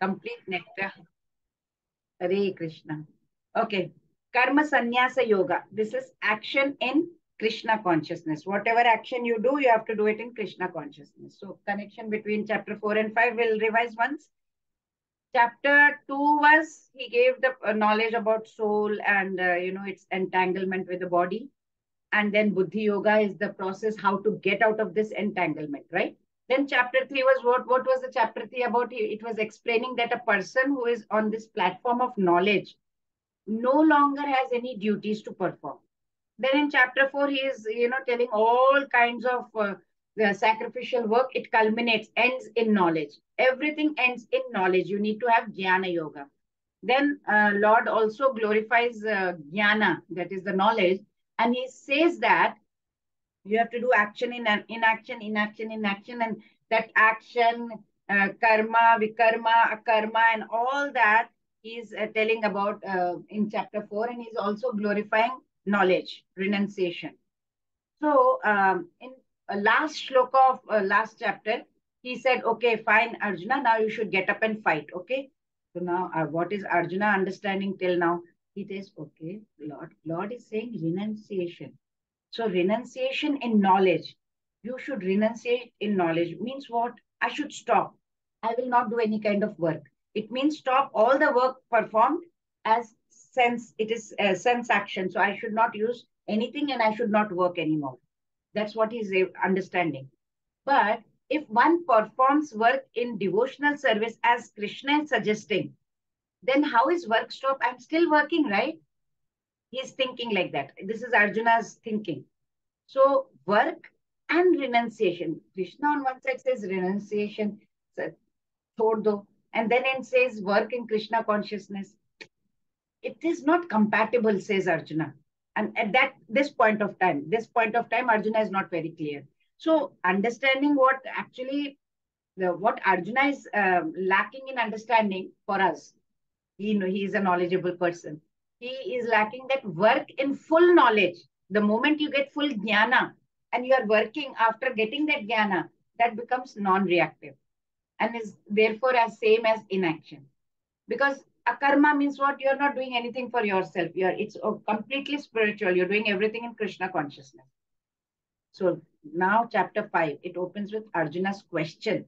complete nectar. Hare Krishna. Okay. Karma Sannyasa Yoga. This is action in Krishna consciousness. Whatever action you do, you have to do it in Krishna consciousness. So connection between chapter 4 and 5 will revise once. Chapter 2 was, he gave the uh, knowledge about soul and, uh, you know, its entanglement with the body. And then Buddhi Yoga is the process how to get out of this entanglement, right? Then chapter 3 was what, what was the chapter 3 about? It was explaining that a person who is on this platform of knowledge no longer has any duties to perform then in chapter 4, he is, you know, telling all kinds of uh, the sacrificial work. It culminates, ends in knowledge. Everything ends in knowledge. You need to have jnana yoga. Then uh, Lord also glorifies uh, jnana, that is the knowledge. And he says that you have to do action in inaction, inaction, inaction. And that action, uh, karma, vikarma, akarma, and all that he's uh, telling about uh, in chapter 4. And he's also glorifying knowledge, renunciation. So um, in uh, last shloka of uh, last chapter, he said, okay, fine, Arjuna, now you should get up and fight, okay? So now uh, what is Arjuna understanding till now? He says, okay, Lord, Lord is saying renunciation. So renunciation in knowledge. You should renunciate in knowledge. Means what? I should stop. I will not do any kind of work. It means stop all the work performed as sense, it is a sense action. So I should not use anything and I should not work anymore. That's what he's uh, understanding. But if one performs work in devotional service as Krishna is suggesting, then how is work stop? I'm still working, right? He's thinking like that. This is Arjuna's thinking. So work and renunciation. Krishna on one side says renunciation, and then it says work in Krishna consciousness it is not compatible, says Arjuna. And at that this point of time, this point of time, Arjuna is not very clear. So understanding what actually the what Arjuna is um, lacking in understanding for us, he know he is a knowledgeable person. He is lacking that work in full knowledge. The moment you get full jnana and you are working after getting that jnana, that becomes non-reactive and is therefore as same as inaction. Because akarma means what? You're not doing anything for yourself. You're it's completely spiritual. You're doing everything in Krishna consciousness. So now chapter 5, it opens with Arjuna's question.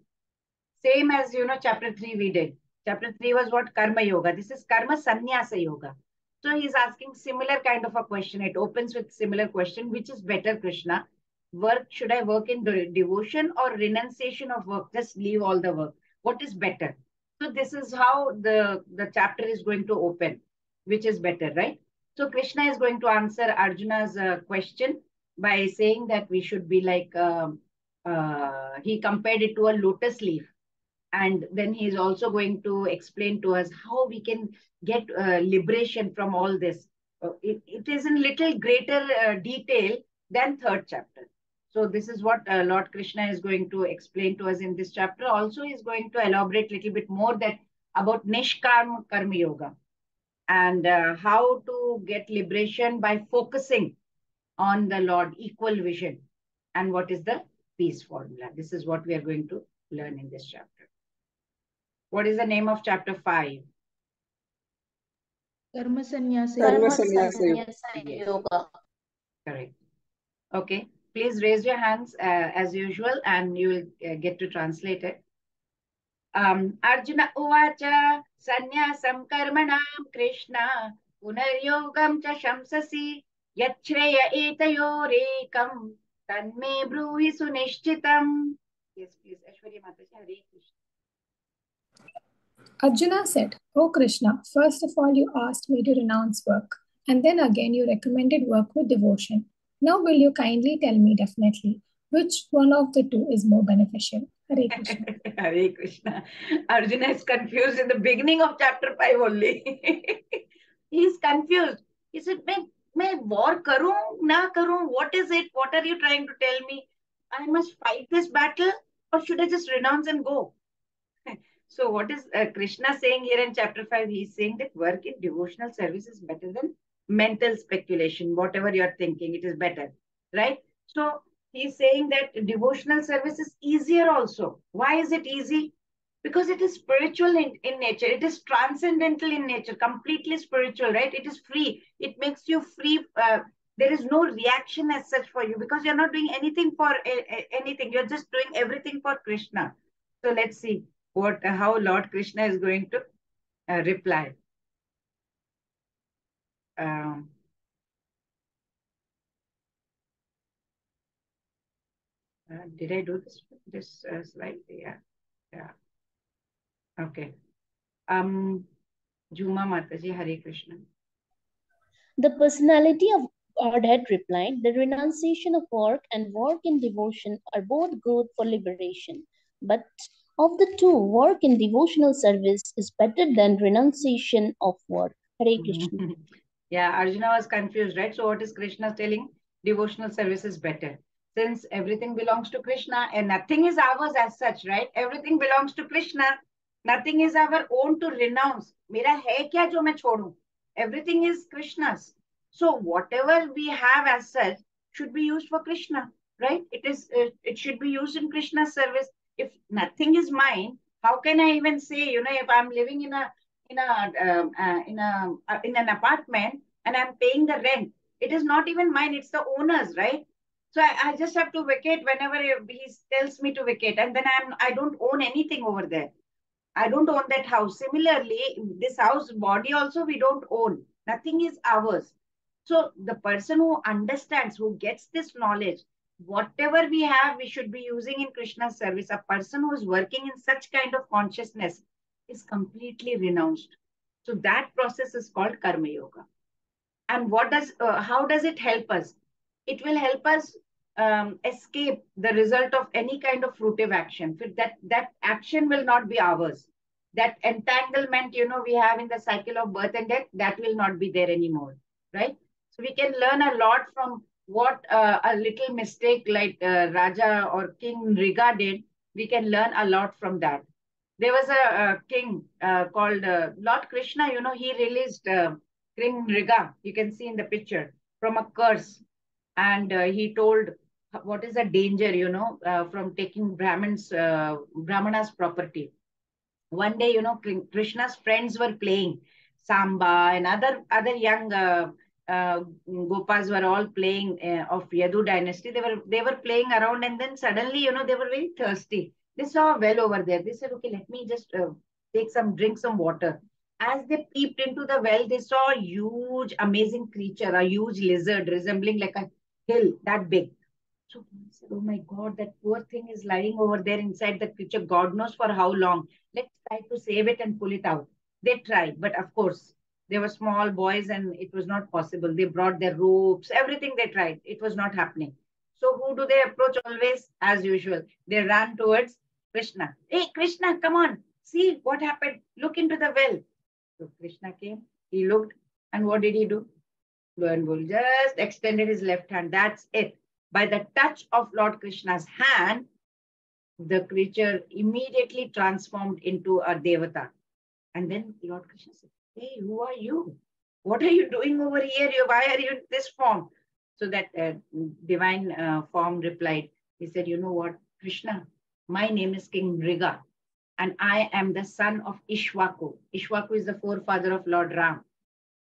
Same as you know, chapter 3 we did. Chapter 3 was what? Karma yoga. This is karma sannyasa yoga. So he's asking similar kind of a question. It opens with similar question, which is better, Krishna? Work, should I work in devotion or renunciation of work? Just leave all the work. What is better? So this is how the, the chapter is going to open, which is better, right? So Krishna is going to answer Arjuna's uh, question by saying that we should be like, um, uh, he compared it to a lotus leaf. And then he is also going to explain to us how we can get uh, liberation from all this. Uh, it, it is in little greater uh, detail than third chapter. So this is what uh, Lord Krishna is going to explain to us in this chapter. Also, he is going to elaborate a little bit more that about Nishkarma Karma Yoga and uh, how to get liberation by focusing on the Lord, equal vision, and what is the peace formula. This is what we are going to learn in this chapter. What is the name of chapter 5? Karma Sannyasa Yoga. Correct. Okay. Please raise your hands uh, as usual and you will uh, get to translate it. Um, Arjuna uvacha sanyasam karmanam Krishna punaryogam cha shamsasi yachreya etayorekam tanme bruhi sunishchitam. Yes, please. Aishwarya Mataji, Hare Krishna. Arjuna said, O Krishna, first of all you asked me to renounce work, and then again you recommended work with devotion. Now, will you kindly tell me definitely which one of the two is more beneficial? Hare Krishna. Hare Krishna. Arjuna is confused in the beginning of chapter 5 only. he is confused. He said, मैं मैं war करूं ना करूं what is it what are you trying to tell me I must fight this battle or should I just renounce and go so what is uh, Krishna saying here in chapter 5 he is saying that work in devotional service is better than mental speculation, whatever you're thinking, it is better, right? So he's saying that devotional service is easier also. Why is it easy? because it is spiritual in, in nature. It is transcendental in nature, completely spiritual, right? It is free. It makes you free. Uh, there is no reaction as such for you because you're not doing anything for anything. You're just doing everything for Krishna. So let's see what how Lord Krishna is going to uh, reply. Um, uh, did I do this this uh, slide? Yeah, yeah. Okay. Um, Juma Mataji, Hare Krishna. The personality of Godhead replied, The renunciation of work and work in devotion are both good for liberation. But of the two, work in devotional service is better than renunciation of work. Hare hmm. Krishna. yeah, Arjuna was confused, right? So, what is Krishna telling? Devotional service is better. Since everything belongs to Krishna and nothing is ours as such, right? Everything belongs to Krishna. Nothing is our own to renounce. Mera hai kya jo main chodu? Everything is Krishna's. So whatever we have as such should be used for Krishna, right? It is. It should be used in Krishna's service. If nothing is mine, how can I even say, you know, if I'm living in a in a um, uh, in a uh, in an apartment and I'm paying the rent, it is not even mine. It's the owner's, right? So I, I just have to vacate whenever he tells me to vacate, and then I'm I don't own anything over there. I don't own that house. Similarly, this house body also we don't own. Nothing is ours. So the person who understands, who gets this knowledge, whatever we have, we should be using in Krishna's service. A person who is working in such kind of consciousness is completely renounced. So that process is called Karma Yoga. And what does, uh, how does it help us? It will help us um, escape the result of any kind of fruitive action. That that action will not be ours. That entanglement, you know, we have in the cycle of birth and death, that will not be there anymore, right? So we can learn a lot from what uh, a little mistake like uh, Raja or King Nriga did. We can learn a lot from that. There was a, a king uh, called uh, Lord Krishna. You know, he released uh, King Nriga. You can see in the picture from a curse, and uh, he told what is the danger. You know, from taking Brahmins Brahmana's property. One day, you know, Krishna's friends were playing Samba and other other young uh, Gopas were all playing uh, of Yadu dynasty. They were they were playing around, and then suddenly, you know, they were very thirsty. They saw a well over there. They said, "Okay, let me just uh, take some drink some water." As they peeped into the well, they saw a huge, amazing creature, a huge lizard resembling like a hill that big. So I said, "Oh my God, that poor thing is lying over there inside the creature. God knows for how long. Let's try to save it and pull it out." They tried, but of course, they were small boys and it was not possible. They brought their ropes, everything they tried. It was not happening. So who do they approach always? As usual, they ran towards Krishna. Hey, Krishna, come on. See what happened. Look into the well. So Krishna came. He looked. And what did he do? Lo and behold, just extended his left hand. That's it. By the touch of Lord Krishna's hand, the creature immediately transformed into a devata. And then Lord Krishna said, hey, who are you? What are you doing over here? Why are you in this form? So that uh, divine uh, form replied, he said, you know what, Krishna, my name is King Nriga, and I am the son of Ishwaku. Ishwaku is the forefather of Lord Ram.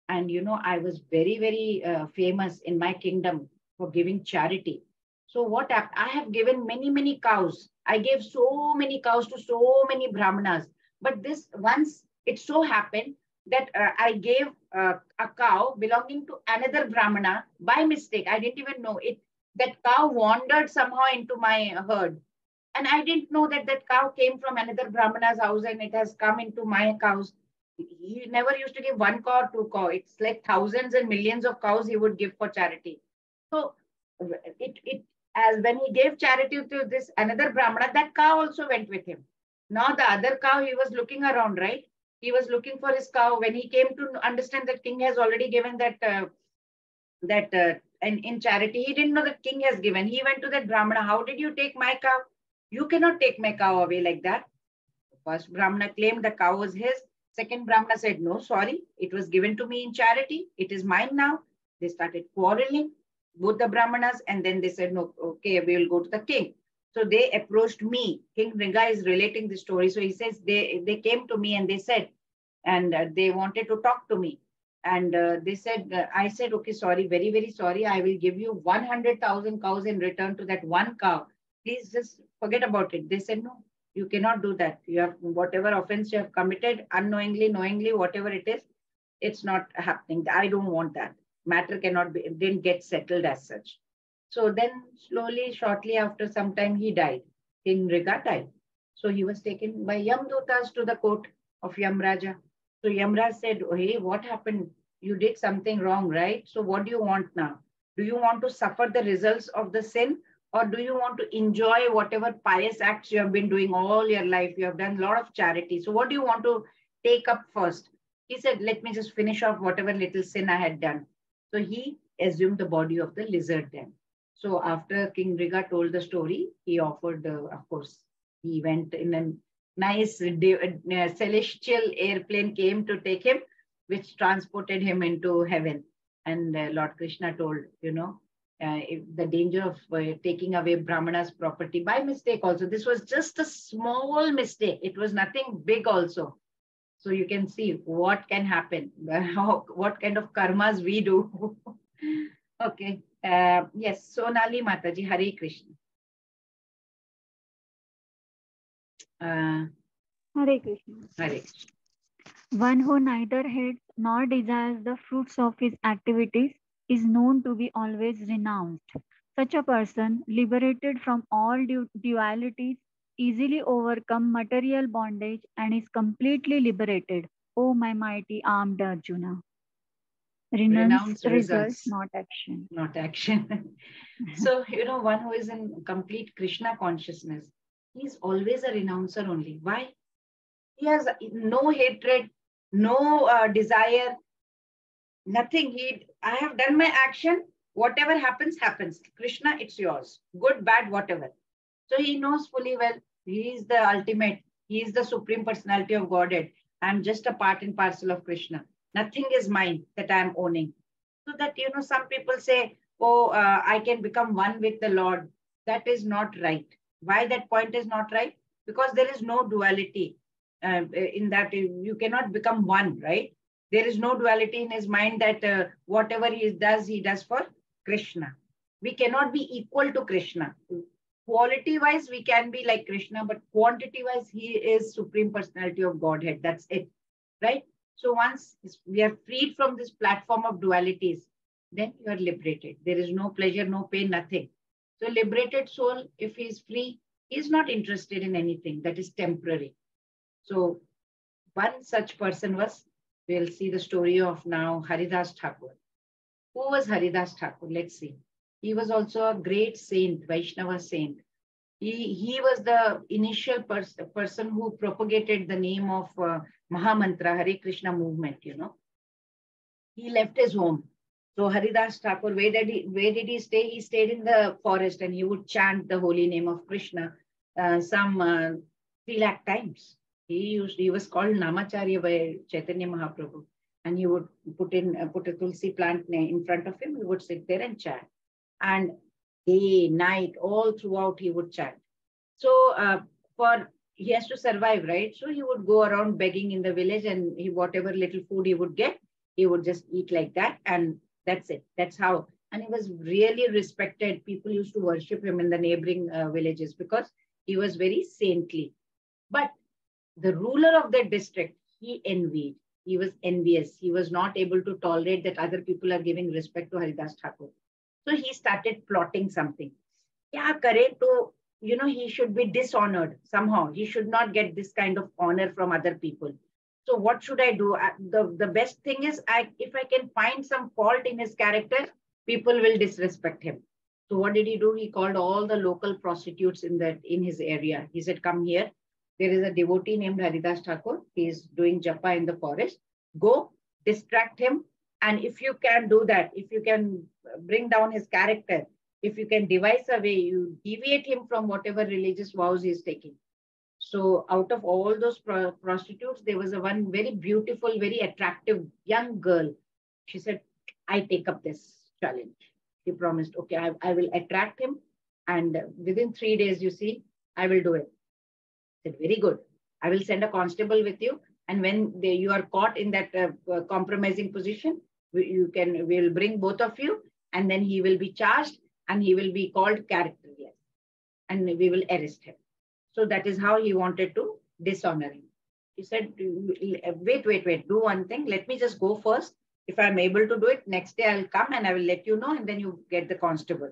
And you know, I was very, very uh, famous in my kingdom for giving charity. So what happened? I have given many, many cows. I gave so many cows to so many brahmanas. But this once it so happened that uh, I gave uh, a cow belonging to another Brahmana by mistake. I didn't even know it. That cow wandered somehow into my herd. And I didn't know that that cow came from another Brahmana's house and it has come into my cows. He never used to give one cow or two cow. It's like thousands and millions of cows he would give for charity. So it, it as when he gave charity to this another Brahmana, that cow also went with him. Now the other cow, he was looking around, right? He was looking for his cow. When he came to understand that king has already given that uh, that uh, in, in charity he didn't know that king has given. He went to that brahmana how did you take my cow? You cannot take my cow away like that. First brahmana claimed the cow was his. Second brahmana said no sorry it was given to me in charity. It is mine now. They started quarreling both the brahmanas and then they said no okay we will go to the king So they approached me. King Mriga is relating the story. So he says they, they came to me and they said, and uh, they wanted to talk to me. And uh, they said, uh, I said, okay, sorry, very, very sorry. I will give you 100,000 cows in return to that one cow. Please just forget about it. They said, no, you cannot do that. You have whatever offense you have committed, unknowingly, knowingly, whatever it is, it's not happening. I don't want that. Matter cannot be, didn't get settled as such. So then slowly, shortly after some time, he died. King Mriga died. So he was taken by Yamdutas to the court of Yamraja. So Yamraj said, oh, hey, what happened? You did something wrong, right? So what do you want now? Do you want to suffer the results of the sin or do you want to enjoy whatever pious acts you have been doing all your life? You have done a lot of charity. So what do you want to take up first? He said, let me just finish off whatever little sin I had done. So he assumed the body of the lizard then. So after King Nriga told the story, he offered, uh, of course, he went in a nice uh, celestial airplane came to take him, which transported him into heaven. And uh, Lord Krishna told, you know, uh, the danger of uh, taking away Brahmana's property by mistake also. This was just a small mistake. It was nothing big also. So you can see what can happen, how, what kind of karmas we do. okay. Uh, yes, Sonali Mataji, Hare Krishna. Uh, Hare Krishna. Hare Krishna. One who neither hates nor desires the fruits of his activities is known to be always renounced. Such a person, liberated from all du dualities, easily overcome material bondage and is completely liberated. O my mighty armed Arjuna. Renounce, Renounce results, results. not action. Not action. so, you know, one who is in complete Krishna consciousness, he's always a renouncer only. Why? He has no hatred, no uh, desire, nothing. He, I have done my action. Whatever happens, happens. Krishna, it's yours. Good, bad, whatever. So he knows fully well. He is the ultimate. He is the supreme personality of Godhead. I'm just a part and parcel of Krishna. Nothing is mine that I'm owning. So that, you know, some people say, oh, uh, I can become one with the Lord. That is not right. Why that point is not right? Because there is no duality uh, in that you cannot become one, right? There is no duality in his mind that uh, whatever he does, he does for Krishna. We cannot be equal to Krishna. Quality wise, we can be like Krishna, but quantity wise, he is Supreme Personality of Godhead. That's it, right? So once we are freed from this platform of dualities, then you are liberated. There is no pleasure, no pain, nothing. So liberated soul, if he is free, he is not interested in anything that is temporary. So one such person was, we'll see the story of now Haridas Thakur. Who was Haridas Thakur? Let's see. He was also a great saint, Vaishnava saint. He, he was the initial pers- person who propagated the name of uh, Mahamantra, Hare Krishna movement, you know. He left his home. So Haridas Thakur, where did he, where did he stay? He stayed in the forest and he would chant the holy name of Krishna uh, some uh, three lakh times. He used, he was called Namacharya by Chaitanya Mahaprabhu. And he would put in, uh, put a tulsi plant in front of him. He would sit there and chant. And day, night, all throughout he would chant. So uh, for he has to survive, right? So he would go around begging in the village, and he whatever little food he would get, he would just eat like that, and that's it. That's how. And he was really respected. People used to worship him in the neighboring uh, villages because he was very saintly. But the ruler of that district, he envied. He was envious. He was not able to tolerate that other people are giving respect to Haridas Thakur. So he started plotting something. Yeah, kare to, you know, he should be dishonored somehow. He should not get this kind of honor from other people. So what should I do? The, the best thing is, I if I can find some fault in his character, people will disrespect him. So what did he do? He called all the local prostitutes in that in his area. He said, come here. There is a devotee named Haridas Thakur. He is doing japa in the forest. Go, distract him, and if you can do that, if you can bring down his character, if you can devise a way, you deviate him from whatever religious vows he is taking. So out of all those pro prostitutes, there was a one very beautiful, very attractive young girl. She said, I take up this challenge. He promised, okay, I, I will attract him And within three days, you see, I will do it. I said, very good. I will send a constable with you. And when they, you are caught in that uh, compromising position, we, you can, we will bring both of you and then he will be charged and he will be called characterless and we will arrest him. So that is how he wanted to dishonor him. He said, wait, wait, wait, do one thing. Let me just go first. If I'm able to do it, next day I'll come and I will let you know and then you get the constable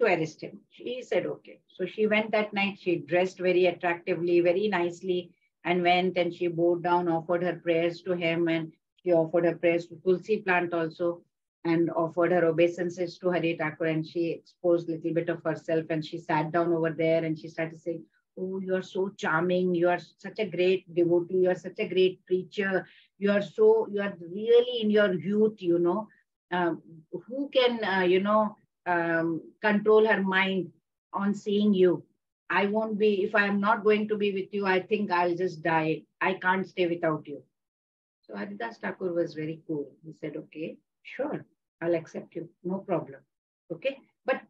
to arrest him. She said, okay. So she went that night. She dressed very attractively, very nicely and went and she bowed down, offered her prayers to him and she offered her prayers to Tulsi plant also and offered her obeisances to Hari Thakur and she exposed a little bit of herself and she sat down over there and she started saying, oh, you are so charming. You are such a great devotee. You are such a great preacher. You are so, you are really in your youth, you know. Um, who can, uh, you know, um, control her mind on seeing you? I won't be, if I am not going to be with you, I think I'll just die. I can't stay without you. So Haridas Thakur was very cool. He said, okay, sure, I'll accept you. No problem. Okay. But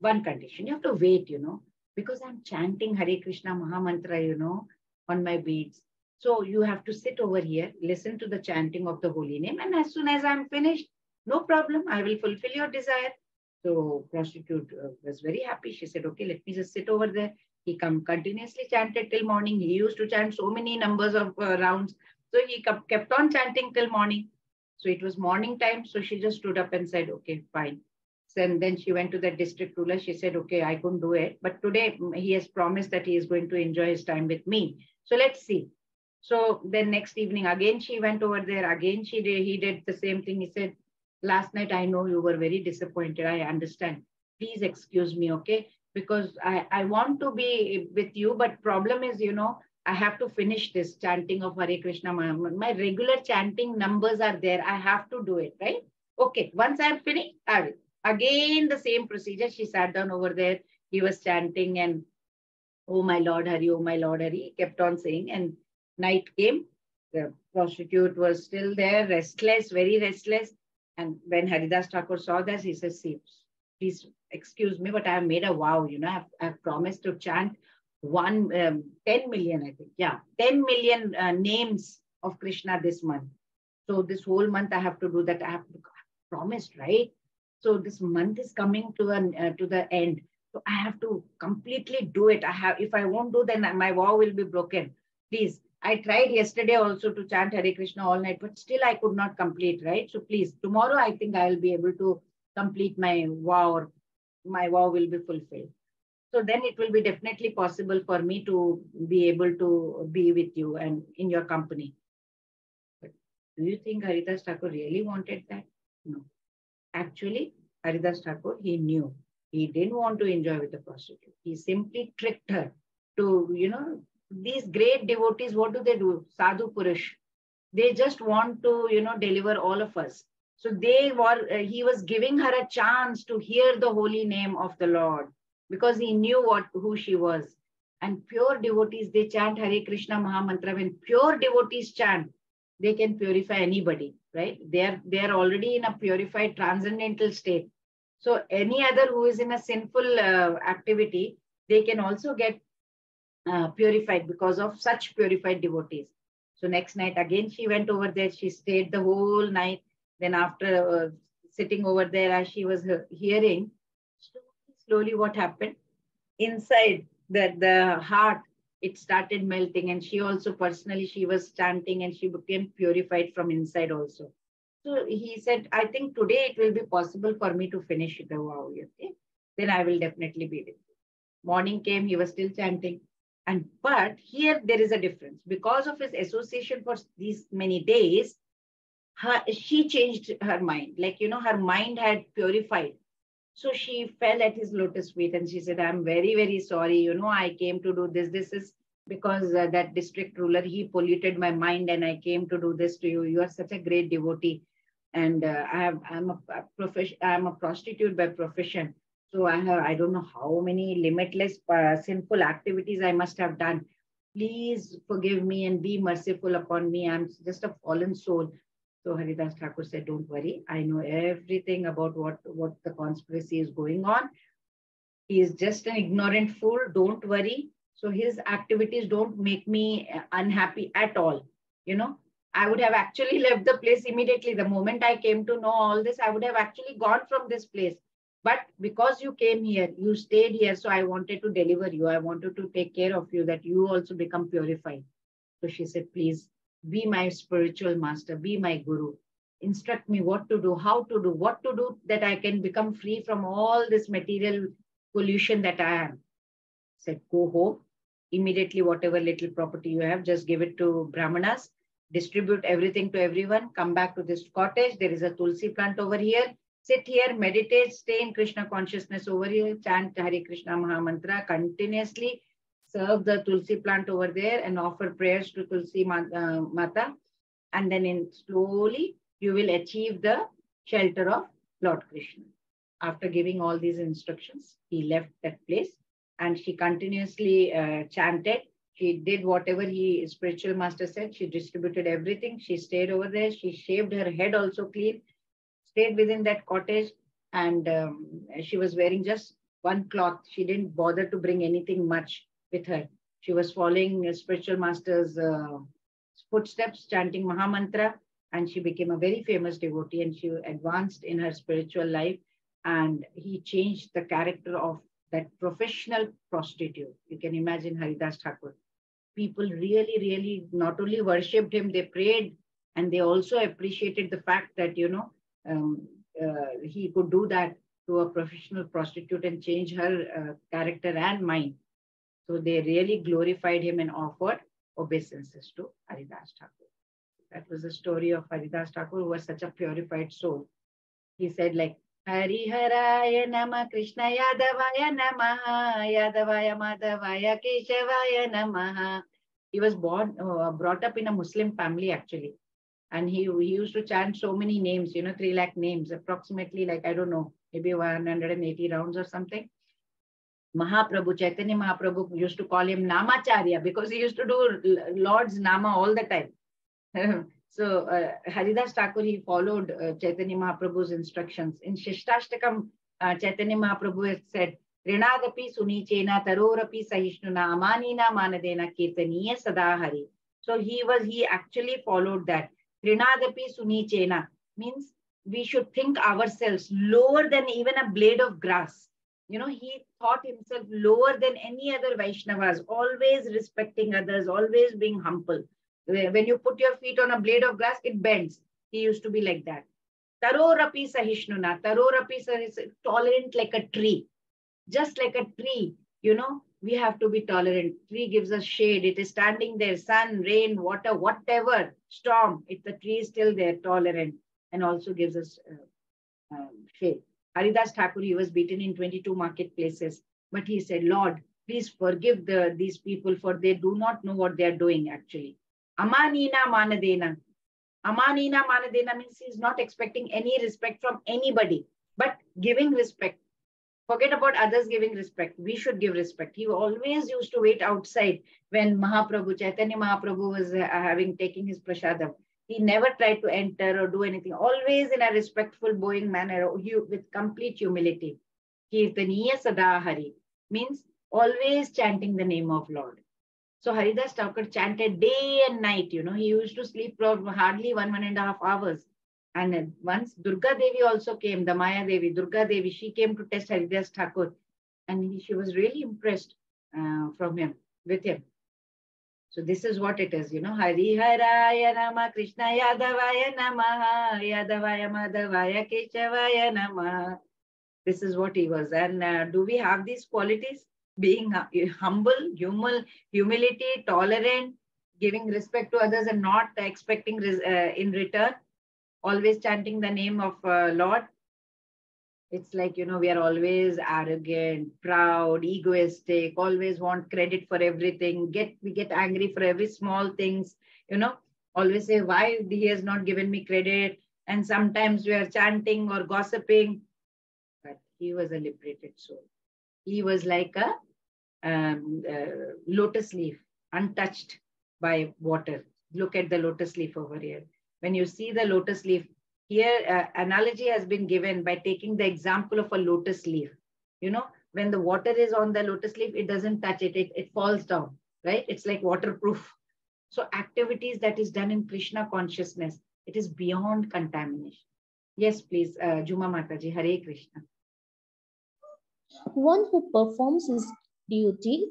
one condition, you have to wait, you know because I'm chanting Hare Krishna Mahamantra, you know, on my beads. So you have to sit over here, listen to the chanting of the holy name. And as soon as I'm finished, no problem, I will fulfill your desire. So prostitute uh, was very happy. She said, okay, let me just sit over there. He come continuously chanted till morning. He used to chant so many numbers of uh, rounds. So he kept on chanting till morning. So it was morning time. So she just stood up and said, okay, fine. So, And then she went to the district ruler. She said, okay, I couldn't do it. But today mm, he has promised that he is going to enjoy his time with me. So let's see. So then next evening, again, she went over there. Again, she did, he did the same thing. He said, last night, I know you were very disappointed. I understand. Please excuse me, okay? Because I, I want to be with you, but problem is, you know, I have to finish this chanting of Hare Krishna. My my regular chanting numbers are there. I have to do it, right? Okay, once I'm finished, I. Again, the same procedure. She sat down over there. He was chanting and, oh my Lord Hari, oh my Lord Hari, kept on saying. And night came. The prostitute was still there, restless, very restless. And when Haridas Thakur saw this, he says, please excuse me, but I have made a vow, you know, I've, I've promised to chant one, um, 10 million, I think. Yeah, 10 million uh, names of Krishna this month. So this whole month I have to do that. I have to promised, right? So this month is coming to an uh, to the end. So I have to completely do it. I have if I won't do, then my vow will be broken. Please. I tried yesterday also to chant Hare Krishna all night, but still I could not complete, right? So please, tomorrow I think I will be able to complete my vow or my vow will be fulfilled. So then it will be definitely possible for me to be able to be with you and in your company. But do you think Haridas Thakur really wanted that? No. Actually, Haridas Thakur, he knew. He didn't want to enjoy with the prostitute. He simply tricked her to, you know, these great devotees, what do they do? Sadhu Purush. They just want to, you know, deliver all of us. So they were, uh, he was giving her a chance to hear the holy name of the Lord because he knew what who she was. And pure devotees, they chant Hare Krishna Mahamantra. When pure devotees chant, they can purify anybody right? They are, they are already in a purified transcendental state. So any other who is in a sinful uh, activity, they can also get uh, purified because of such purified devotees. So next night, again, she went over there. She stayed the whole night. Then after uh, sitting over there, as she was hearing, slowly, what happened? Inside the, the heart, it started melting and she also personally she was chanting and she became purified from inside also. So he said i think today it will be possible for me to finish the vow okay? Then i will definitely be morning came he was still chanting. And but here there is a difference. Because of his association for these many days her, she changed her mind. Like you know her mind had purified so she fell at his lotus feet and she said, I'm very, very sorry. You know, I came to do this. This is because uh, that district ruler, he polluted my mind and I came to do this to you. You are such a great devotee. And uh, I have, I'm a, a profession, I'm a prostitute by profession. So I have, I don't know how many limitless uh, sinful activities I must have done. Please forgive me and be merciful upon me. I'm just a fallen soul. So Haridas Thakur said, don't worry. I know everything about what, what the conspiracy is going on. He is just an ignorant fool. Don't worry. So his activities don't make me uh, unhappy at all. You know, I would have actually left the place immediately. The moment I came to know all this, I would have actually gone from this place. But because you came here, you stayed here. So I wanted to deliver you. I wanted to take care of you that you also become purified. So she said, please be my spiritual master, be my guru. Instruct me what to do, how to do, what to do that I can become free from all this material pollution that I am. Said, go home. Immediately, whatever little property you have, just give it to Brahmanas, distribute everything to everyone, come back to this cottage. There is a tulsi plant over here. Sit here, meditate, stay in Krishna consciousness over here, chant Hare Krishna Maha Mantra continuously serve the tulsi plant over there and offer prayers to tulsi uh, mata. And then in slowly you will achieve the shelter of lord krishna. After giving all these instructions he left that place and she continuously uh, chanted. She did whatever he spiritual master said. She distributed everything. She stayed over there. She shaved her head also clean stayed within that cottage. And um, she was wearing just one cloth. She didn't bother to bring anything much with her. She was following a spiritual master's uh, footsteps, chanting Mahamantra, and she became a very famous devotee and she advanced in her spiritual life. And he changed the character of that professional prostitute. You can imagine Haridas Thakur. People really, really not only worshipped him, they prayed and they also appreciated the fact that, you know, um, uh, he could do that to a professional prostitute and change her uh, character and mind. So they really glorified him and offered obeisances to Haridas Thakur. That was the story of Haridas Thakur, who was such a purified soul. He said like, Hari Haraya Nama Krishna Yadavaya Namaha Yadavaya Madhavaya Keshavaya Namaha. He was born, uh, brought up in a Muslim family actually. And he, he used to chant so many names, you know, 3 lakh names, approximately like, I don't know, maybe 180 rounds or something. Mahaprabhu, Chaitanya Mahaprabhu used to call him Namacharya because he used to do Lord's Nama all the time. so uh, Haridas Thakur, he followed uh, Chaitanya Mahaprabhu's instructions. In Shishtashtakam, uh, Chaitanya Mahaprabhu has said, Rinadapi sunichena tarorapi sahishnuna amanina manadena kirtaniya sadahari. So he was, he actually followed that. Rinadapi sunichena means we should think ourselves lower than even a blade of grass you know, he thought himself lower than any other Vaishnavas, always respecting others, always being humble. When you put your feet on a blade of grass, it bends. He used to be like that. Tarorapi sahishnuna. Tarorapi is tolerant like a tree. Just like a tree, you know, we have to be tolerant. Tree gives us shade. It is standing there, sun, rain, water, whatever, storm. If the tree is still there, tolerant, and also gives us uh, um, shade. Haridas Thakur, he was beaten in 22 marketplaces. But he said, Lord, please forgive the, these people for they do not know what they are doing actually. Amanina manadena. Amanina manadena means he's not expecting any respect from anybody, but giving respect. Forget about others giving respect. We should give respect. He always used to wait outside when Mahaprabhu, Chaitanya Mahaprabhu was uh, having taking his prasadam. He never tried to enter or do anything, always in a respectful, bowing manner with complete humility. he is the Kirtaniya Sadahari means always chanting the name of Lord. So Haridas Thakur chanted day and night. You know, he used to sleep for hardly one, one and a half hours. And once Durga Devi also came, the Maya Devi, Durga Devi, she came to test Haridas Thakur. And he, she was really impressed uh, from him, with him. So this is what it is, you know, Hari Haraya Nama Krishna Yadavaya Namaha Yadavaya Madhavaya Keshavaya Namaha. This is what he was. And uh, do we have these qualities? Being humble, humble, humility, tolerant, giving respect to others and not expecting uh, in return, always chanting the name of uh, Lord it's like you know we are always arrogant proud egoistic always want credit for everything get we get angry for every small things you know. Always say why he has not given me credit? And sometimes we are chanting or gossiping. But he was a liberated soul. He was like a um, uh, lotus leaf untouched by water. Look at the lotus leaf over here. When you see the lotus leaf here uh, analogy has been given by taking the example of a lotus leaf you know when the water is on the lotus leaf, it doesn't touch it, it, it falls down, right? It's like waterproof. So activities that is done in Krishna consciousness, it is beyond contamination. Yes, please, uh, Juma Mataji, Hare Krishna. One who performs his duty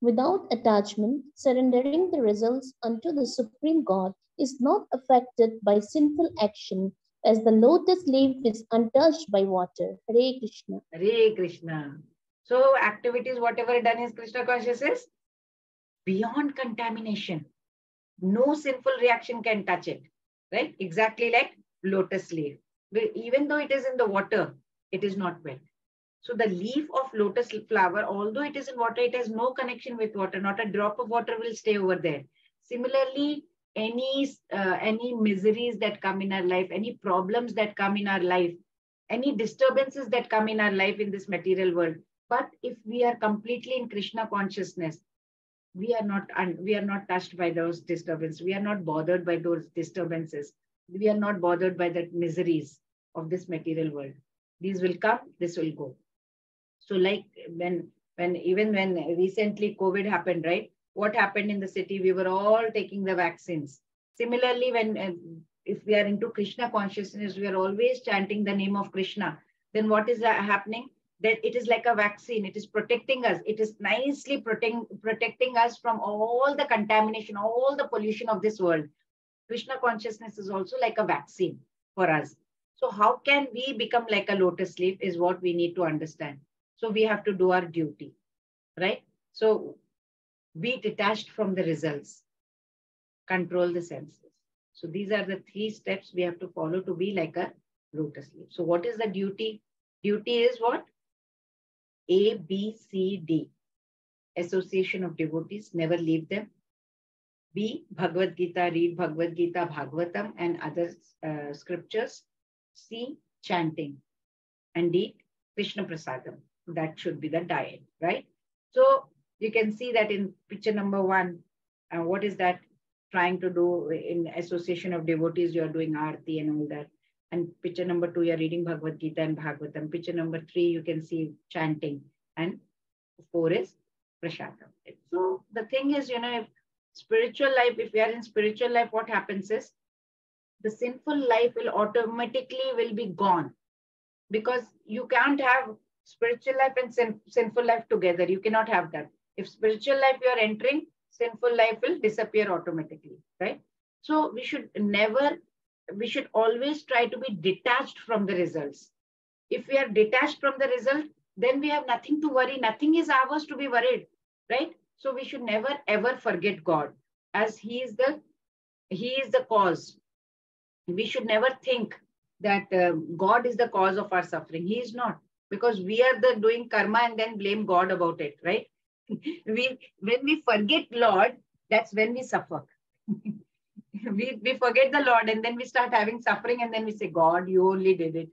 without attachment, surrendering the results unto the Supreme God, is not affected by sinful action as the lotus leaf is untouched by water. Hare Krishna. Hare Krishna. So activities, whatever done is Krishna consciousness, beyond contamination. No sinful reaction can touch it, right? Exactly like lotus leaf. Even though it is in the water, it is not wet. So the leaf of lotus flower, although it is in water, it has no connection with water. Not a drop of water will stay over there. Similarly, any uh, any miseries that come in our life, any problems that come in our life, any disturbances that come in our life in this material world. But if we are completely in Krishna consciousness, we are not we are not touched by those disturbances. We are not bothered by those disturbances. We are not bothered by the miseries of this material world. These will come, this will go. So like when when even when recently COVID happened, right? What happened in the city? We were all taking the vaccines. Similarly, when uh, if we are into Krishna consciousness, we are always chanting the name of Krishna. Then what is happening? That it is like a vaccine. It is protecting us. It is nicely protecting protecting us from all the contamination, all the pollution of this world. Krishna consciousness is also like a vaccine for us. So how can we become like a lotus leaf is what we need to understand. So we have to do our duty, right? So be detached from the results, control the senses. So these are the three steps we have to follow to be like a lotus leaf. So what is the duty? Duty is what? A, B, C, D. Association of devotees, never leave them. B, Bhagavad Gita, read Bhagavad Gita, Bhagavatam and other uh, scriptures. C, chanting. And D, Krishna Prasadam that should be the diet, right? So you can see that in picture number one, uh, what is that trying to do in association of devotees, you're doing arti and all that. And picture number two, you're reading Bhagavad Gita and Bhagavatam. Picture number three, you can see chanting. And four is Prashadam. So the thing is, you know, if spiritual life, if we are in spiritual life, what happens is the sinful life will automatically will be gone because you can't have spiritual life and sin, sinful life together. You cannot have that. If spiritual life you are entering, sinful life will disappear automatically, right? So we should never, we should always try to be detached from the results. If we are detached from the result, then we have nothing to worry. Nothing is ours to be worried, right? So we should never ever forget God as He is the He is the cause. We should never think that uh, God is the cause of our suffering. He is not because we are the doing karma and then blame God about it, right? we when we forget Lord, that's when we suffer. we, we forget the Lord and then we start having suffering and then we say, God, you only did it.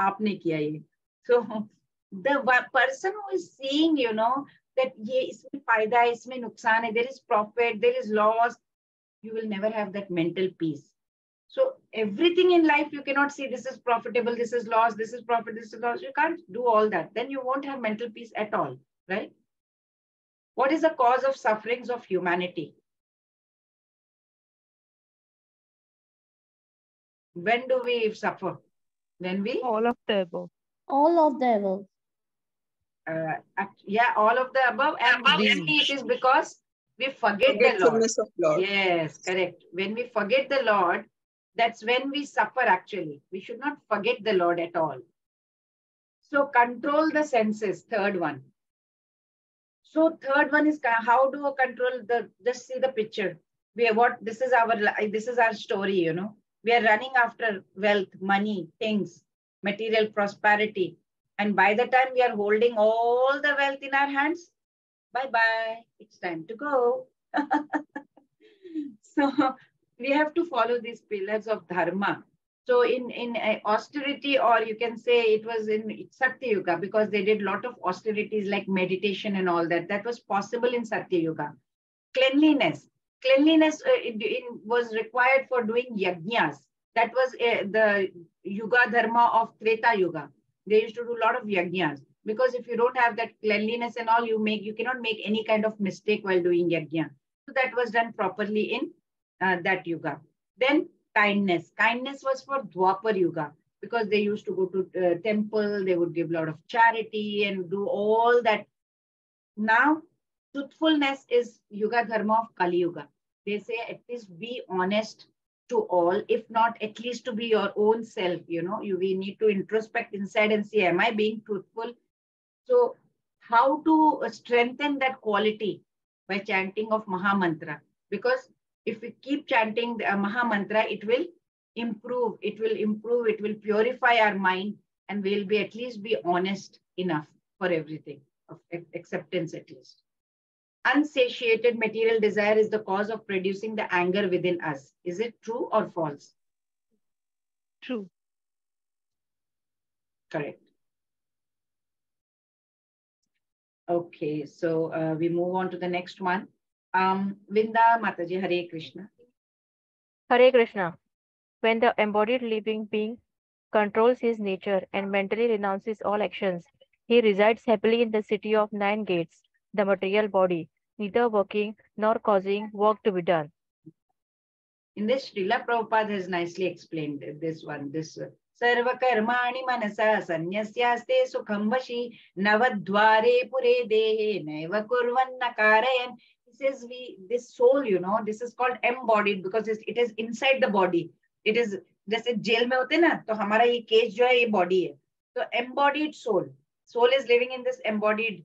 Aapne kiya ye. So the person who is seeing, you know, that ye isme fayda hai, isme nuksan hai, there is profit, there is loss, you will never have that mental peace. So everything in life, you cannot see this is profitable, this is loss, this is profit, this is loss. You can't do all that. Then you won't have mental peace at all, right? What is the cause of sufferings of humanity? When do we suffer? When we? All of the above. All of the above. Uh, yeah, all of the above. And mainly it is because we forget the Lord. Of Lord. Yes, correct. When we forget the Lord, that's when we suffer actually. We should not forget the Lord at all. So control the senses, third one. So third one is uh, how do we control the, just see the picture. We are what, this is our, this is our story, you know. We are running after wealth, money, things, material prosperity. And by the time we are holding all the wealth in our hands, bye-bye, it's time to go. so we have to follow these pillars of dharma. So in, in uh, austerity, or you can say it was in Satya Yuga, because they did a lot of austerities like meditation and all that. That was possible in Satya Yuga. Cleanliness. Cleanliness uh, it, it was required for doing yajnas. That was uh, the Yuga Dharma of Treta Yuga. They used to do a lot of yajnas. Because if you don't have that cleanliness and all, you make you cannot make any kind of mistake while doing yajna. So that was done properly in uh, that yuga. Then kindness. Kindness was for Dwapar Yuga because they used to go to uh, temple, they would give a lot of charity and do all that. Now, truthfulness is Yuga Dharma of Kali Yuga. They say at least be honest to all, if not at least to be your own self. You know, you we need to introspect inside and see, am I being truthful? So, how to strengthen that quality by chanting of Maha Mantra? Because if we keep chanting the Maha Mantra, it will improve, it will improve, it will purify our mind, and we'll be at least be honest enough for everything, of acceptance at least. Unsatiated material desire is the cause of producing the anger within us. Is it true or false? True. Correct. Okay, so uh, we move on to the next one. Um, Vinda Mataji, Hare Krishna. Hare Krishna. When the embodied living being controls his nature and mentally renounces all actions, he resides happily in the city of nine gates, the material body, neither working nor causing work to be done. In this, Srila Prabhupada has nicely explained this one. This सर्वकर्माणि मनसा सन्न्यस्यास्ते सुखं वशी नवद्वारे पुरे देहे नैव कुर्वन्न कारयन् says we this soul you know this is called embodied because it is inside the body it is जैसे jail में होते ना तो हमारा ये केज जो है ये बॉडी है तो embodied soul soul is living in this embodied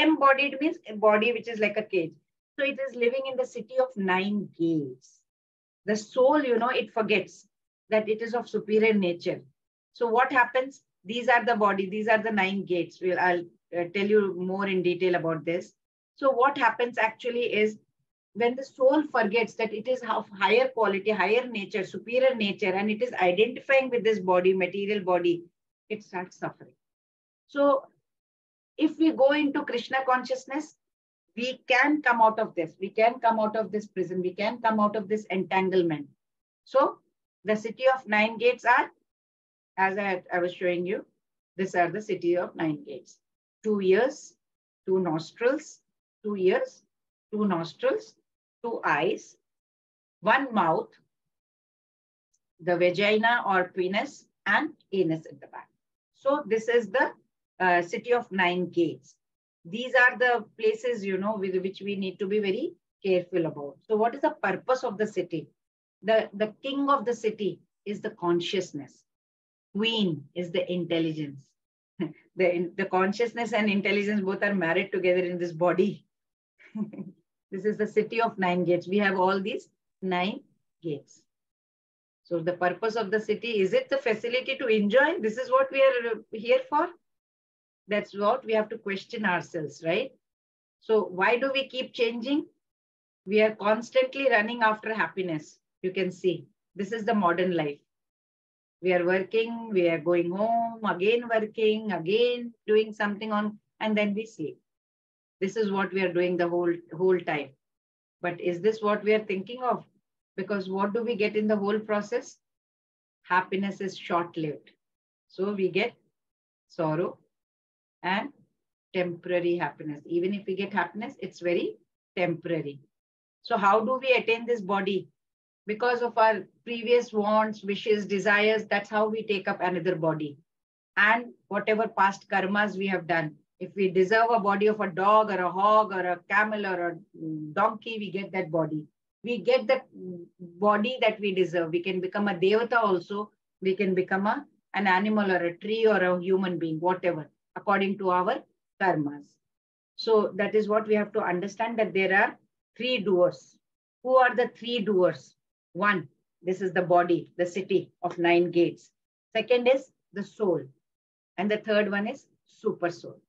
embodied means body which is like a cage so it is living in the city of nine gates the soul you know it forgets that it is of superior nature. So what happens? These are the body, these are the nine gates. We'll, I'll uh, tell you more in detail about this. So what happens actually is when the soul forgets that it is of higher quality, higher nature, superior nature, and it is identifying with this body, material body, it starts suffering. So if we go into Krishna consciousness, we can come out of this. We can come out of this prison. We can come out of this entanglement. So the city of nine gates are, as I, I was showing you, these are the city of nine gates. Two ears, two nostrils, two ears, two nostrils, two eyes, one mouth, the vagina or penis, and anus at the back. So this is the uh, city of nine gates. These are the places, you know, with which we need to be very careful about. So what is the purpose of the city? the, the king of the city is the consciousness. Queen is the intelligence. the, the consciousness and intelligence both are married together in this body. this is the city of nine gates. We have all these nine gates. So the purpose of the city, is it the facility to enjoy? This is what we are uh, here for? That's what we have to question ourselves, right? So why do we keep changing? We are constantly running after happiness you can see this is the modern life. We are working, we are going home, again working, again doing something on, and then we sleep. This is what we are doing the whole, whole time. But is this what we are thinking of? Because what do we get in the whole process? Happiness is short-lived. So we get sorrow and temporary happiness. Even if we get happiness, it's very temporary. So how do we attain this body? because of our previous wants, wishes, desires, that's how we take up another body. And whatever past karmas we have done, if we deserve a body of a dog or a hog or a camel or a donkey, we get that body. We get the body that we deserve. We can become a devata also. We can become a, an animal or a tree or a human being, whatever, according to our karmas. So that is what we have to understand that there are three doers. Who are the three doers? One, this is the body, the city of nine gates. Second is the soul. And the third one is super soul.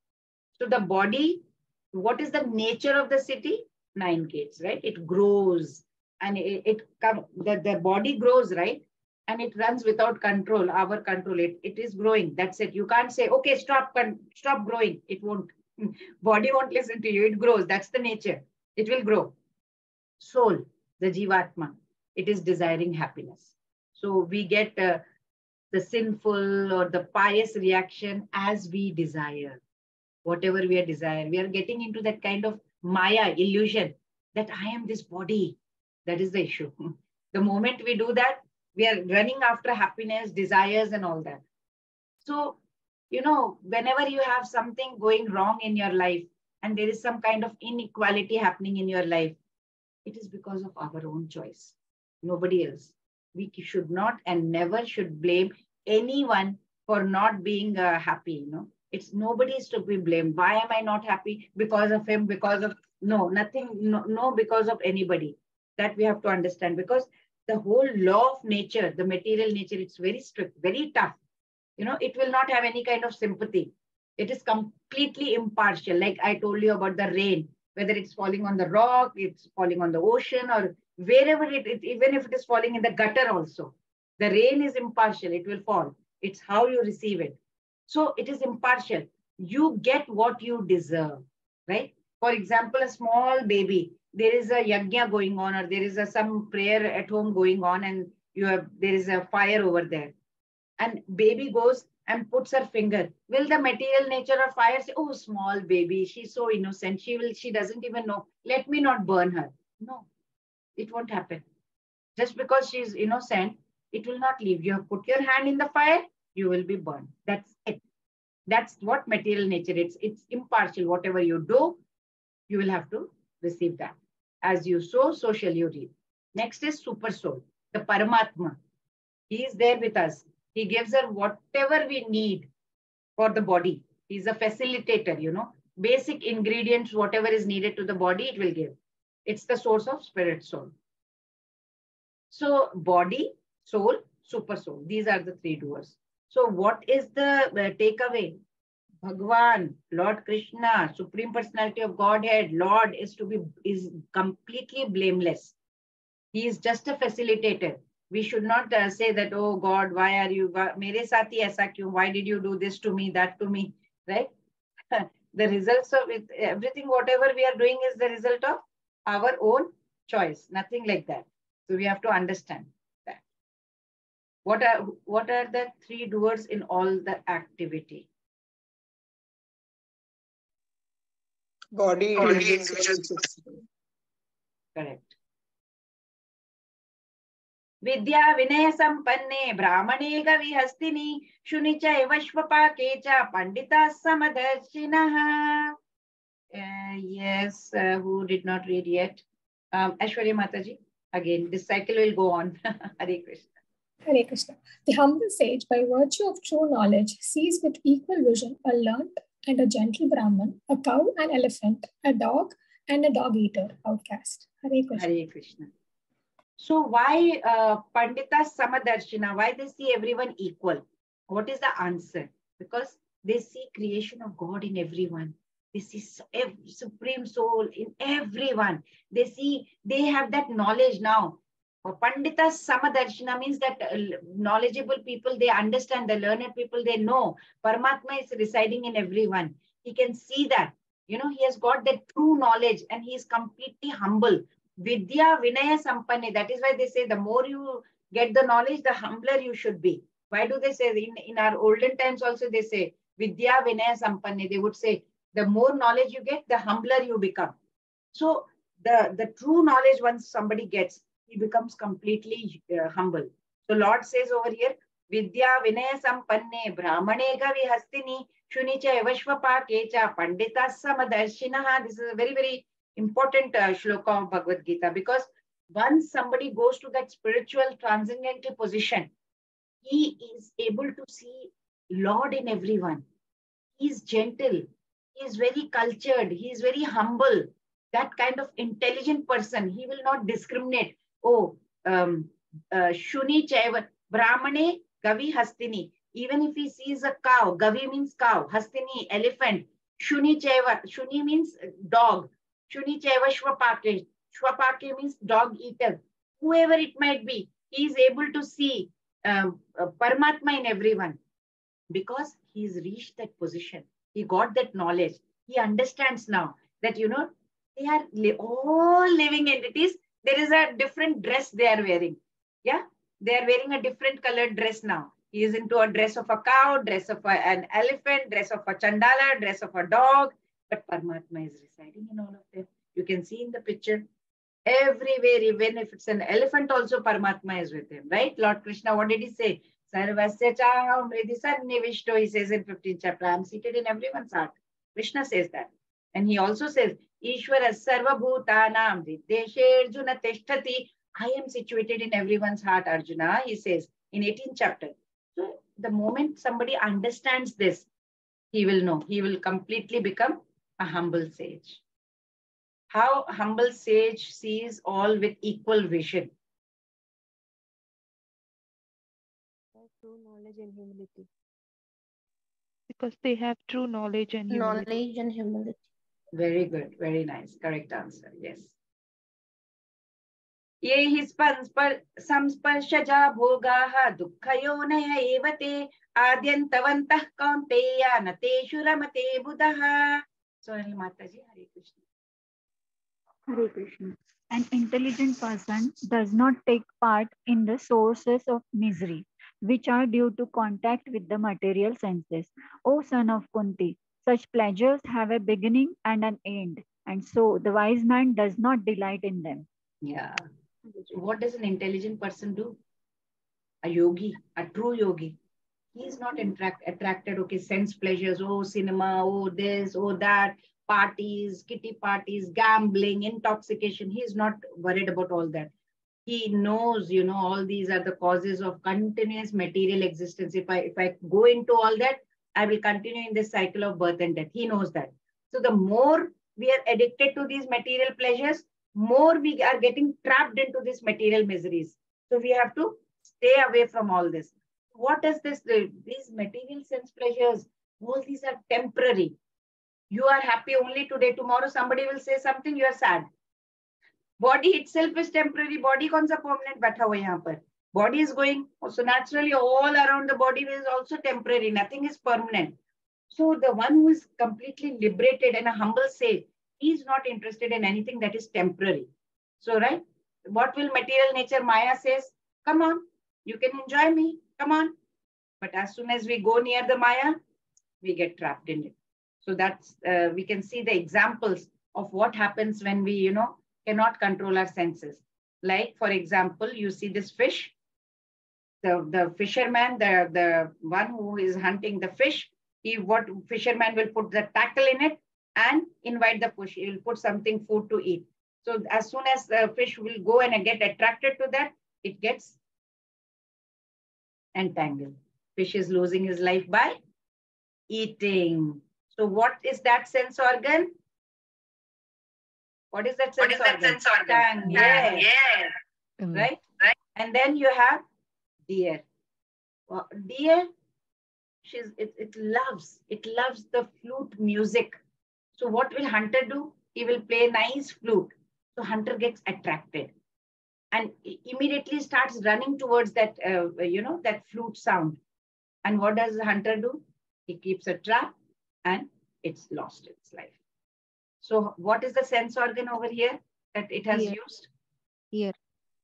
So the body, what is the nature of the city? Nine gates, right? It grows and it, it come the, the body grows, right? And it runs without control, our control. It, it is growing. That's it. You can't say, okay, stop, stop growing. It won't. Body won't listen to you. It grows. That's the nature. It will grow. Soul, the Jivatma, it is desiring happiness. So we get uh, the sinful or the pious reaction as we desire. Whatever we are desire. We are getting into that kind of Maya illusion that I am this body. That is the issue. The moment we do that, we are running after happiness, desires, and all that. So, you know, whenever you have something going wrong in your life and there is some kind of inequality happening in your life, it is because of our own choice, nobody else. We should not and never should blame anyone for not being uh, happy. You know, it's nobody's to be blamed. Why am I not happy? Because of him, because of no, nothing, no, no, because of anybody. That we have to understand because the whole law of nature, the material nature, it's very strict, very tough. You know, it will not have any kind of sympathy. It is completely impartial. Like I told you about the rain, whether it's falling on the rock, it's falling on the ocean, or wherever it, it even if it is falling in the gutter also. The rain is impartial, it will fall. It's how you receive it. So it is impartial. You get what you deserve, right? For example, a small baby, there is a yajna going on or there is a, some prayer at home going on and you have there is a fire over there. And baby goes and puts her finger. Will the material nature of fire say oh small baby she's so innocent. She will she doesn't even know. Let me not burn her. No it won't happen. Just because she's innocent it will not leave you. Have put your hand in the fire you will be burned. That's that's what material nature it's it's impartial whatever you do you will have to receive that as you sow, so shall you reap. Next is super soul, the Paramatma. He is there with us. He gives us whatever we need for the body. He's a facilitator, you know. Basic ingredients, whatever is needed to the body, it will give. It's the source of spirit soul. So body, soul, super soul. These are the three doers. So what is the uh, takeaway? Bhagwan, Lord Krishna, Supreme Personality of Godhead, Lord is to be is completely blameless. He is just a facilitator. We should not uh, say that, oh God, why are you, mere sati aisa kyun? Why did you do this to me, that to me, right? the results of it, everything, whatever we are doing is the result of our own choice, nothing like that. So we have to understand. What are, what are the three doers in all the activity? body, body correct विद्या विनय संपन्ने ब्राह्मणे गवि हस्तिनि शुनि च वश्वपाके च Pandita समदर्शिनः yes uh, who did not read yet um, Ashwarya Mataji again this cycle will go on Hare Krishna Hare Krishna the humble sage by virtue of true knowledge sees with equal vision a learned and a gentle Brahman, a cow, an elephant, a dog, and a dog eater outcast. Hare Krishna. Hare Krishna. So why uh, Pandita Samadarshina? Why they see everyone equal? What is the answer? Because they see creation of God in everyone. They see supreme soul in everyone. They see they have that knowledge now. Pandita Samadarshina means that uh, knowledgeable people, they understand, the learned people, they know Paramatma is residing in everyone. He can see that. You know, he has got that true knowledge and he is completely humble. Vidya Vinaya Sampanne. That is why they say the more you get the knowledge, the humbler you should be. Why do they say in, in our olden times also they say Vidya Vinaya Sampanne? They would say the more knowledge you get, the humbler you become. So the, the true knowledge once somebody gets, he becomes completely uh, humble. So Lord says over here, Vidya Vinaya Sampanne Brahmane Gavi Hastini Shunicha Evashvapa Kecha Pandita Samadarshinaha. This is a very, very important uh, shloka of Bhagavad Gita because once somebody goes to that spiritual transcendental position, he is able to see Lord in everyone. He is gentle. He is very cultured. He is very humble. That kind of intelligent person. He will not discriminate oh, um, uh, Shuni Chaiva, Brahmane Gavi Hastini. Even if he sees a cow, Gavi means cow, Hastini, elephant, Shuni Chaiva, Shuni means dog, Shuni Chaiva Shwapake. Shwapake means dog eater. Whoever it might be, he is able to see um, uh, Paramatma in everyone because he's reached that position. He got that knowledge. He understands now that, you know, they are li all living entities there is a different dress they are wearing. Yeah, they are wearing a different colored dress now. He is into a dress of a cow, dress of a, an elephant, dress of a chandala, dress of a dog. But Paramatma is residing in all of them. You can see in the picture. Everywhere, even if it's an elephant, also Paramatma is with him, right? Lord Krishna, what did he say? Sarvasya chaham Vishto, he says in 15th chapter. I'm seated in everyone's heart. Krishna says that. And he also says, Ishwara sarvabhutanam viddeshe arjuna teshtati. I am situated in everyone's heart, Arjuna, he says in 18th chapter. So the moment somebody understands this, he will know. He will completely become a humble sage. How humble sage sees all with equal vision. True knowledge and humility. Because they have true knowledge and humility. Knowledge and humility. Very good. Very nice. Correct answer. Yes. ये हि संस्पर्शजा भोगाः दुःखयोनय एव ते आद्यन्तवन्तः कौन्तेय न तेषु रमते बुधः सोनल माताजी हरे Krishna Hare Krishna. An intelligent person does not take part in the sources of misery, which are due to contact with the material senses. O son of Kunti, such pleasures have a beginning and an end, and so the wise man does not delight in them. Yeah. What does an intelligent person do? A yogi, a true yogi. He is not attract, attracted, okay, sense pleasures, oh, cinema, oh, this, oh, that, parties, kitty parties, gambling, intoxication. He is not worried about all that. He knows, you know, all these are the causes of continuous material existence. If I if I go into all that, I will continue in this cycle of birth and death. He knows that. So the more we are addicted to these material pleasures, more we are getting trapped into these material miseries. So we have to stay away from all this. What is this? These material sense pleasures, all these are temporary. You are happy only today. Tomorrow somebody will say something, you are sad. Body itself is temporary. Body कौन सा permanent बैठा हुआ यहाँ पर? Body is going. So naturally all around the body is also temporary. Nothing is permanent. So the one who is completely liberated and a humble sage, He's not interested in anything that is temporary. So, right? What will material nature Maya says? Come on, you can enjoy me. Come on. But as soon as we go near the Maya, we get trapped in it. So that's uh, we can see the examples of what happens when we, you know, cannot control our senses. Like, for example, you see this fish. The, the fisherman, the, the one who is hunting the fish, he what fisherman will put the tackle in it and invite the fish. He will put something food to eat. So as soon as the fish will go and get attracted to that, it gets entangled. Fish is losing his life by eating. So what is that sense organ? What is that sense what is organ? That sense organ? Tongue, yes. Yeah. Right? right? And then you have deer. Well, deer, she's it, it loves, it loves the flute music so what will hunter do? He will play nice flute. So hunter gets attracted and immediately starts running towards that, uh, you know, that flute sound. And what does the hunter do? He keeps a trap and it's lost its life. So what is the sense organ over here that it has Ear. used? Ear.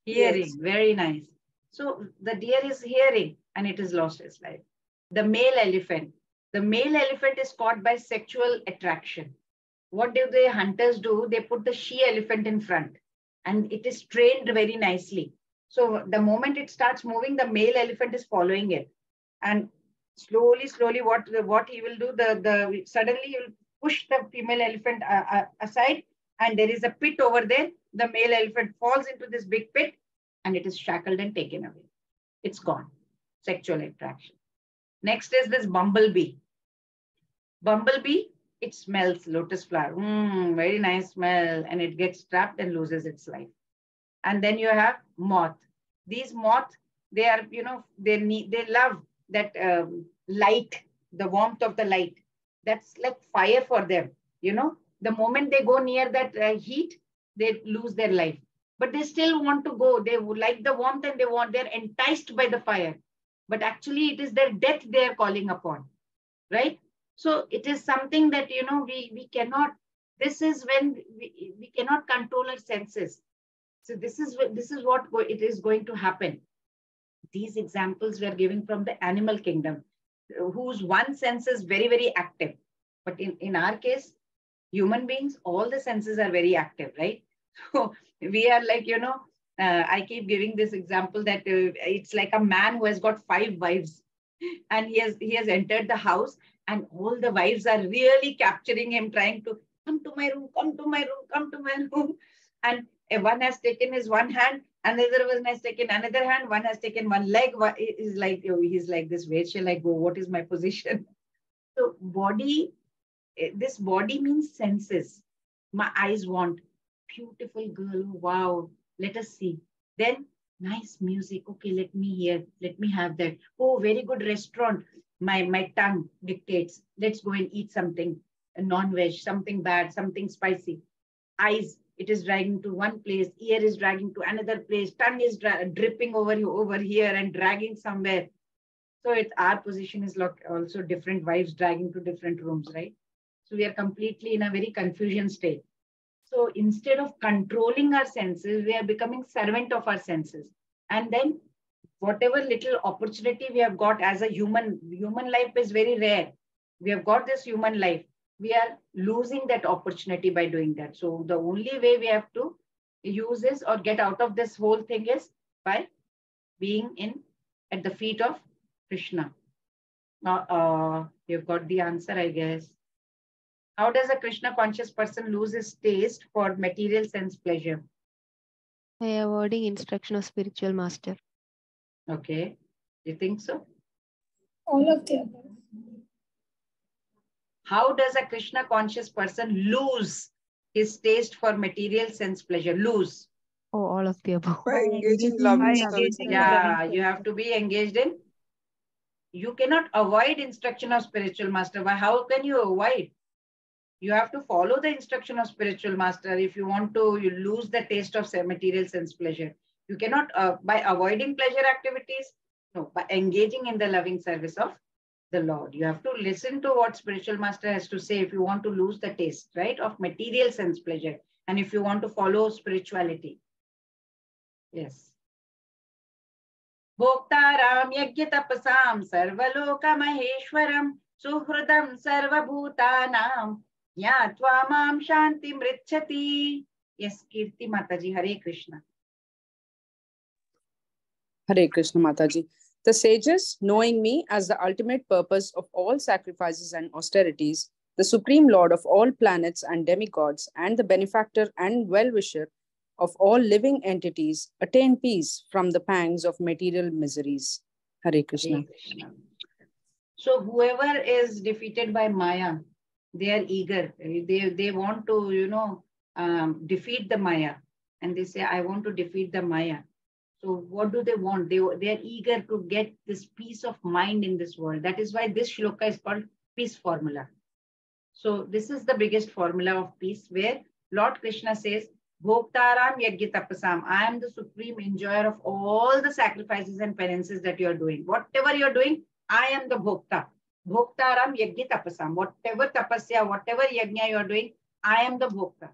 Hearing, Yes. very nice. So the deer is hearing and it has lost its life. The male elephant, the male elephant is caught by sexual attraction. What do the hunters do? They put the she elephant in front and it is trained very nicely. So the moment it starts moving, the male elephant is following it. And slowly, slowly, what, what he will do, the, the suddenly he will push the female elephant uh, uh, aside and there is a pit over there. The male elephant falls into this big pit and it is shackled and taken away. It's gone. Sexual attraction. Next is this bumblebee. Bumblebee, it smells lotus flower. Mm, very nice smell. And it gets trapped and loses its life. And then you have moth. These moth, they are, you know, they need, they love that um, light, the warmth of the light. That's like fire for them. You know, the moment they go near that uh, heat, they lose their life. But they still want to go. They would like the warmth and they want, they're enticed by the fire. But actually, it is their death they are calling upon, right? So it is something that, you know, we, we cannot, this is when we, we cannot control our senses. So this is this is what it is going to happen. These examples we are giving from the animal kingdom, whose one sense is very, very active. But in, in our case, human beings, all the senses are very active, right? So we are like, you know, uh, I keep giving this example that uh, it's like a man who has got five wives and he has he has entered the house and all the wives are really capturing him trying to come to my room come to my room come to my room. And one has taken his one hand another one has taken another hand one has taken one leg. Is like oh, he's like this where shall i go what is my position? So body eh, this body means senses. My eyes want beautiful girl. Wow. Let us see. Then nice music. Okay let me hear. Let me have that. Oh very good restaurant. My my tongue dictates. Let's go and eat something. Non-veg something bad something spicy. Eyes it is dragging to one place. Ear is dragging to another place. Tongue is dripping over you over here and dragging somewhere. So it's our position is also different. Wives dragging to different rooms right? So we are completely in a very confusion state so instead of controlling our senses, we are becoming servant of our senses. And then whatever little opportunity we have got as a human, human life is very rare. We have got this human life. We are losing that opportunity by doing that. So the only way we have to use this or get out of this whole thing is by being in at the feet of Krishna. Now, uh, you've got the answer, I guess. How does a Krishna conscious person lose his taste for material sense pleasure? By avoiding instruction of spiritual master. Okay. You think so? All of the above. How does a Krishna conscious person lose his taste for material sense pleasure? Lose. Oh, all of the above. By engaging loving service. Yeah, you have to be engaged in. You cannot avoid instruction of spiritual master. Why? How can you avoid? you have to follow the instruction of spiritual master if you want to you lose the taste of material sense pleasure you cannot uh, by avoiding pleasure activities no by engaging in the loving service of the lord you have to listen to what spiritual master has to say if you want to lose the taste right of material sense pleasure and if you want to follow spirituality yes भोक्ताराम यज्ञ तपसाम सर्वलोक महेश्वरम सुहृदम सर्वभूतानाम ज्ञात्वा मां शांति मृच्छति yes kirti mataji hare krishna hare krishna mataji the sages knowing me as the ultimate purpose of all sacrifices and austerities the supreme lord of all planets and demigods and the benefactor and well-wisher of all living entities attain peace from the pangs of material miseries hare krishna, hare krishna. so whoever is defeated by maya they are eager. They, they want to, you know, um, defeat the Maya. And they say, I want to defeat the Maya. So what do they want? They, they are eager to get this peace of mind in this world. That is why this shloka is called peace formula. So this is the biggest formula of peace where Lord Krishna says, Bhoktaram Yagya Tapasam. I am the supreme enjoyer of all the sacrifices and penances that you are doing. Whatever you are doing, I am the Bhokta. Bhoktaram Yajna Tapasam. Whatever tapasya, whatever yajna you are doing, I am the Bhokta.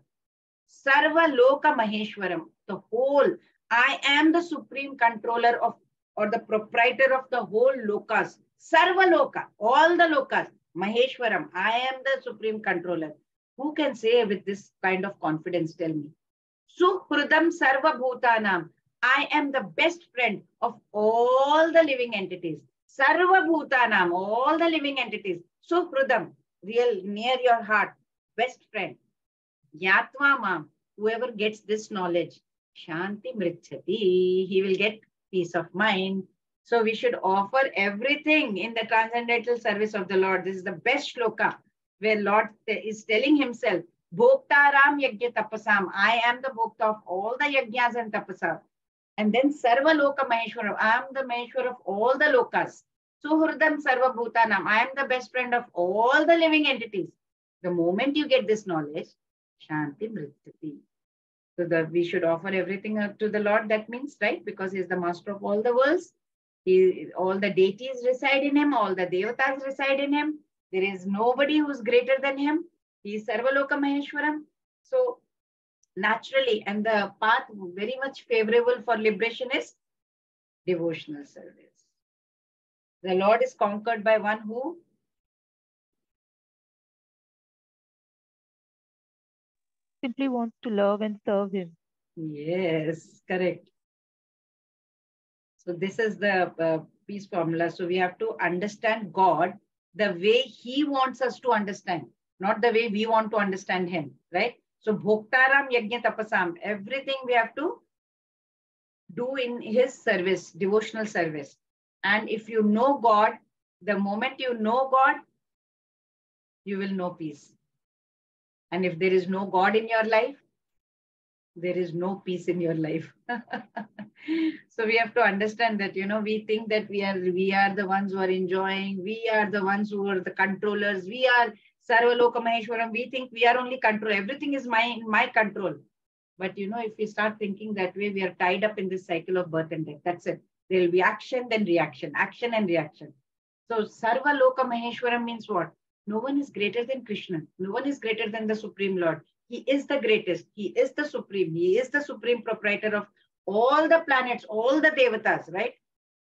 Sarva Loka Maheshwaram. The whole, I am the supreme controller of or the proprietor of the whole lokas. Sarva Loka, all the lokas. Maheshwaram, I am the supreme controller. Who can say with this kind of confidence? Tell me. Suhrudam Sarva Bhutanam. I am the best friend of all the living entities. Sarva Bhutanam, all the living entities. So Suhrudam, real, near your heart, best friend. Yatva Mam, whoever gets this knowledge, Shanti Mritchati, he will get peace of mind. So we should offer everything in the transcendental service of the Lord. This is the best shloka where Lord is telling himself, Bhoktaram Yajna Tapasam. I am the Bhokta of all the Yajnas and Tapasam. And then Sarva Loka Maheshwara. I am the Maheshwar of all the lokas. Suhrudam Sarva Bhutanam. I am the best friend of all the living entities. The moment you get this knowledge, Shanti Mrityati. So that we should offer everything to the Lord. That means, right? Because He is the master of all the worlds. He, all the deities reside in Him. All the devatas reside in Him. There is nobody who is greater than Him. He is Sarvaloka Maheshwaram. So naturally and the path very much favorable for liberation is devotional service. The Lord is conquered by one who Simply wants to love and serve him. Yes, correct. So this is the uh, peace formula. So we have to understand God the way He wants us to understand, not the way we want to understand Him, right? So Bhoktaram Yajna Tapasam, everything we have to do in His service, devotional service. And if you know God, the moment you know God, you will know peace. And if there is no God in your life, there is no peace in your life. so we have to understand that, you know, we think that we are we are the ones who are enjoying, we are the ones who are the controllers, we are Sarvaloka Maheshwaram, we think we are only control, everything is my my control. But you know, if we start thinking that way, we are tied up in this cycle of birth and death. That's it. There will be action, then reaction, action and reaction. So Sarvaloka Maheshwaram means what? No one is greater than Krishna. No one is greater than the Supreme Lord. He is the greatest. He is the Supreme. He is the Supreme Proprietor of all the planets, all the Devatas, right?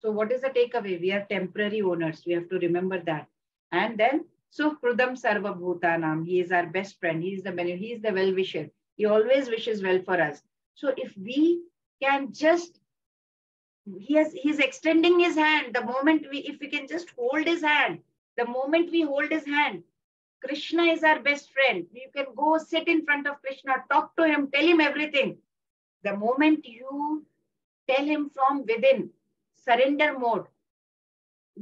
So what is the takeaway? We are temporary owners. We have to remember that. And then, Suhrudam Sarva Bhutanam. He is our best friend. He is the he is the well-wisher. He always wishes well for us. So if we can just he has he's extending his hand the moment we if we can just hold his hand the moment we hold his hand, Krishna is our best friend. You can go sit in front of Krishna, talk to him, tell him everything. The moment you tell him from within, surrender mode,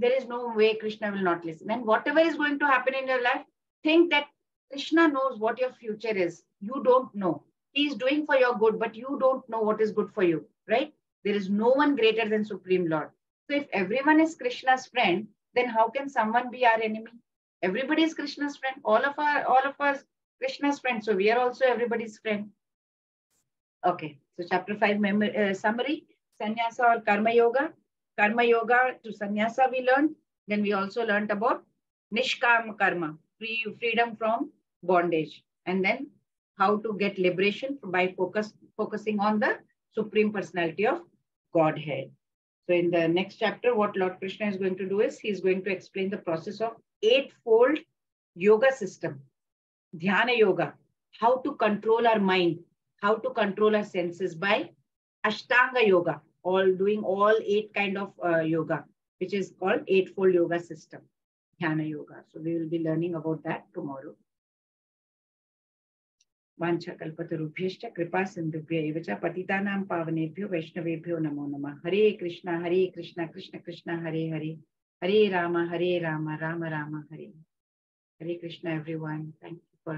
there is no way Krishna will not listen. And whatever is going to happen in your life, think that Krishna knows what your future is. You don't know. He is doing for your good, but you don't know what is good for you, right? There is no one greater than Supreme Lord. So if everyone is Krishna's friend, then how can someone be our enemy? Everybody is Krishna's friend. All of our, all of us, Krishna's friend. So we are also everybody's friend. Okay, so chapter five memory, uh, summary: Sannyasa or Karma Yoga. Karma Yoga to Sannyasa we learned. Then we also learned about Nishkam Karma, free freedom from bondage, and then how to get liberation by focus focusing on the Supreme Personality of Godhead. So in the next chapter, what Lord Krishna is going to do is he is going to explain the process of eightfold yoga system, dhyana yoga, how to control our mind, how to control our senses by Ashtanga yoga, all doing all eight kind of uh, yoga, which is called eightfold yoga system, dhyana yoga. So we will be learning about that tomorrow. वाञ्छकल्पतरुभ्यश्च कृपा सिन्धुभ्य एव च पतितानां पावनेभ्यो वैष्णवेभ्यो नमो नमः हरे कृष्ण हरे कृष्ण कृष्ण कृष्ण हरे हरे हरे राम हरे Ram Ram Ram Hare Hare Krishna everyone thank you for